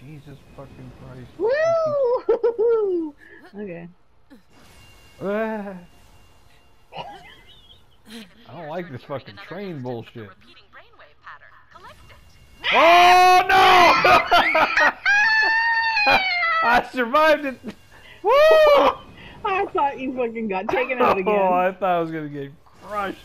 Jesus fucking Christ. Woo! okay. I don't like this fucking train bullshit. Oh no! I survived it. Woo! I thought you fucking got taken out oh, again. Oh. I thought I was gonna get crushed.